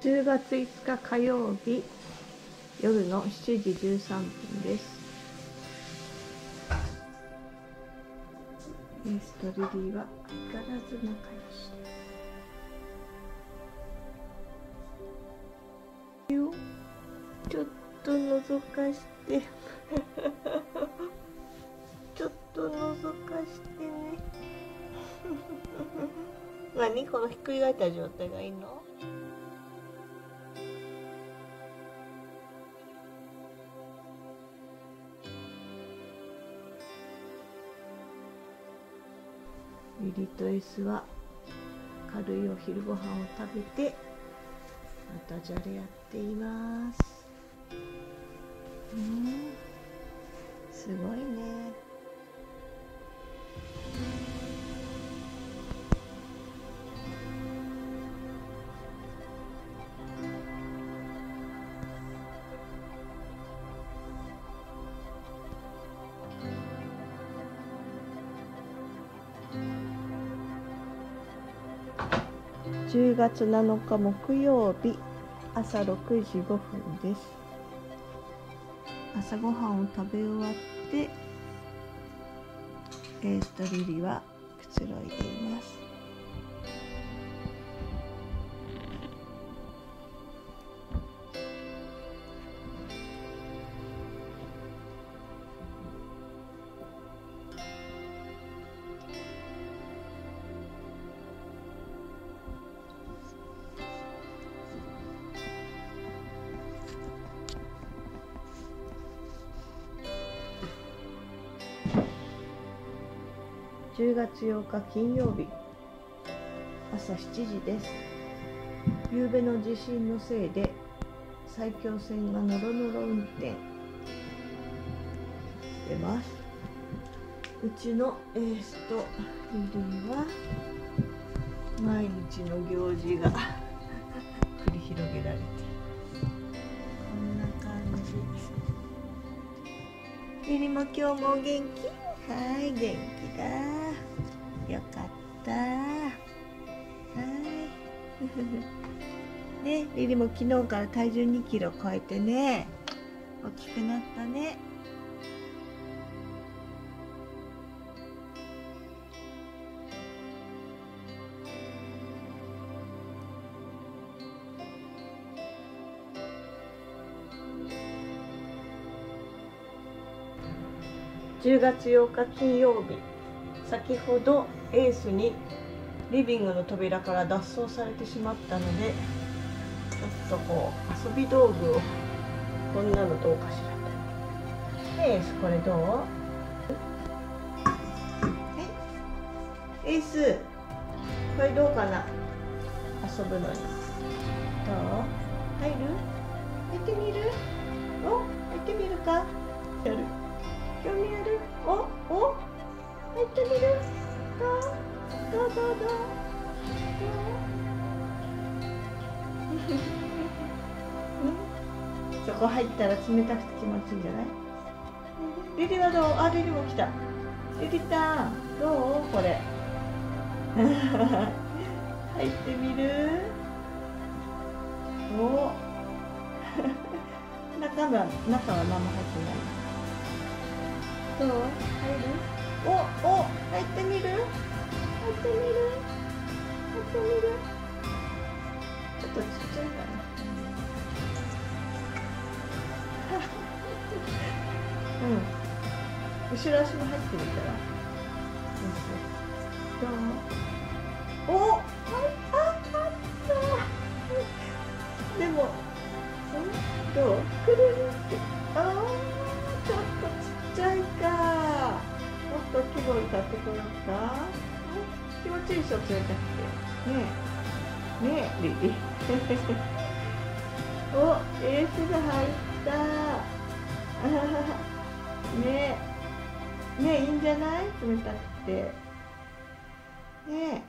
10月5日火曜日夜の7時13分です。エースとリリーは相変わらず仲良し。よちょっと覗かして。ちょっと覗かしてね。何このひっくり返った状態がいいの？リリと S は軽いお昼ご飯を食べてまたじゃれやっています。うん。すごい。10月7日木曜日朝6時5分です。朝ごはんを食べ終わってエーストリリはくつろいでいます。10月8日金曜日朝7時です。夕べの地震のせいで埼京線がノロノロ運転。してます。うちのエースとリリーは毎日の行事が繰り広げられて。こんな感じ。リリも今日も元気？はい元気だよかった。はい。ねリリも昨日から体重2キロ超えてね大きくなったね。10月8日金曜日。先ほどエースにリビングの扉から脱走されてしまったのでちょっとこう遊び道具をこんなのどうかしらと。エースこれどう？え？エースこれどうかな？遊ぶのに。どう？入る？入ってみる？お？入ってみるか？やる。興味あるおお入ってみる？どうどうどうどうそこ入ったら冷たくて気持ちいいんじゃないリリはどうあリリも来たリリたんどうこれ入ってみる？お中は中は何も入ってないどう？入る？おお入ってみる？入ってみる？入ってみる？ちょっとちっちゃいかな うん。後ろ足も入ってみたら。どう？気持ちいでしょ冷たくてねえねえリリおエースが入ったねえねえいいんじゃない冷たくてねえ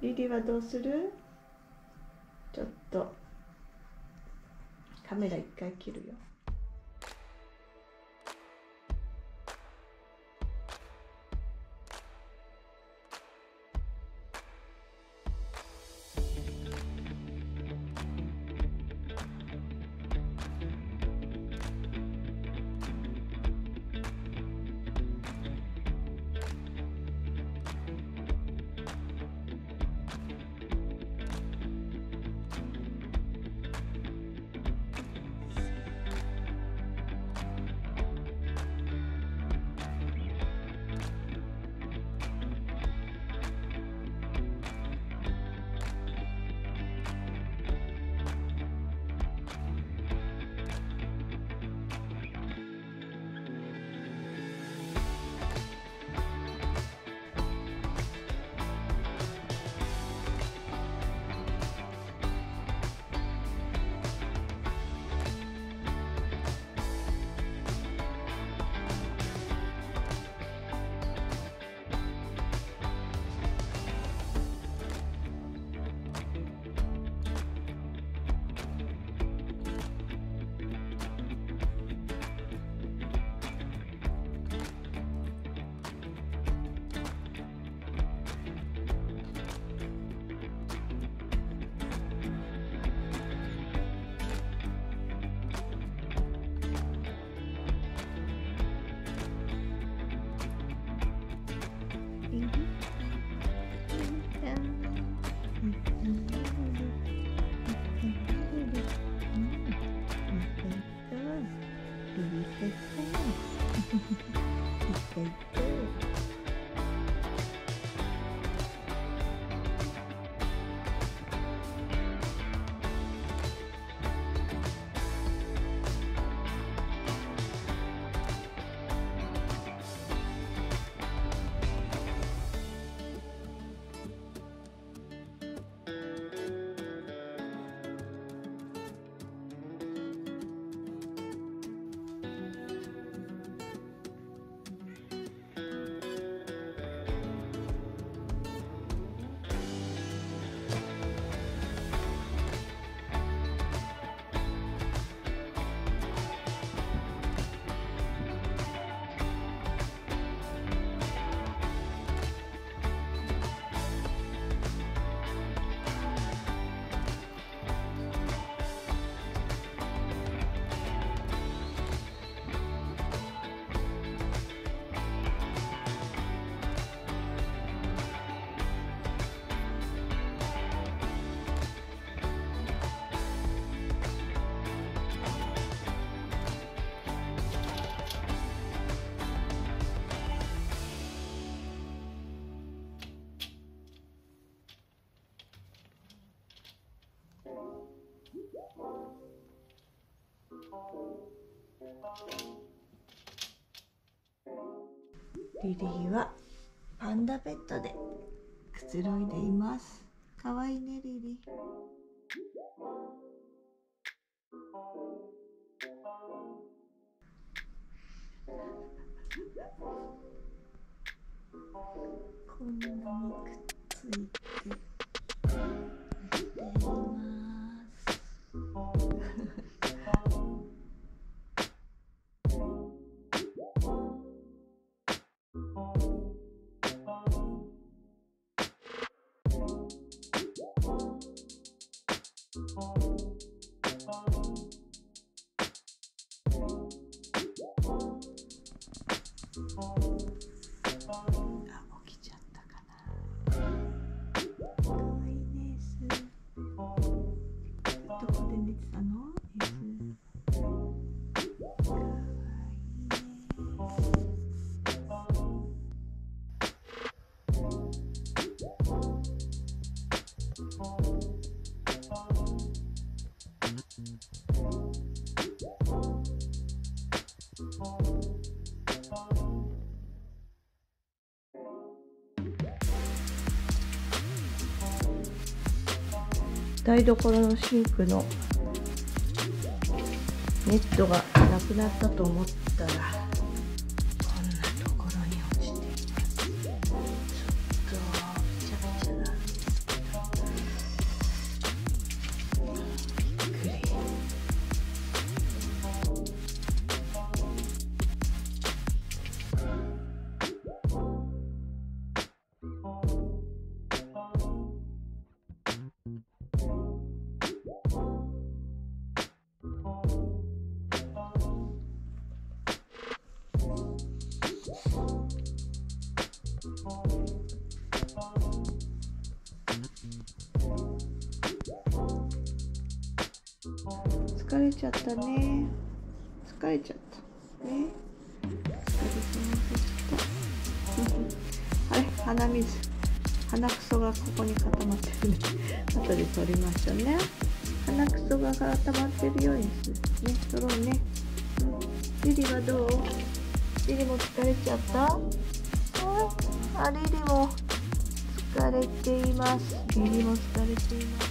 リリはどうするちょっとカメラ一回切るよリリーはパンダベッドでくつろいでいます。かわいいねリリー。こんなにくっついて。台所のシンクのネットがなくなったと思ったられちゃったね。疲れちゃったね。疲れ様でした。あれ？鼻水。鼻くそがここに固まってるね。後で取りましょうね。鼻くそが固まってるようにするね。取ろうね。リリはどう？リリも疲れちゃった？ああリリも疲れています。リリも疲れています。